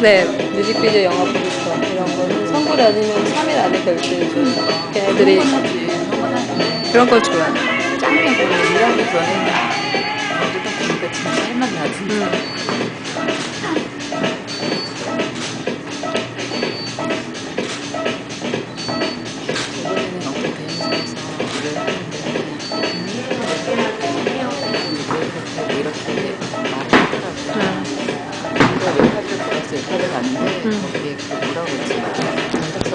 네, 뮤직비디오 영화 포스터 이런 거는 선물 아니면 3일 안에 결제해줘. 걔네들이 그런 걸 좋아해. 짱이고 일하기 전에는 어쨌든 보니까 진짜 할만 나지. 이렇게 데려갔는데 음. 음. 게 그 뭐라고 그러지?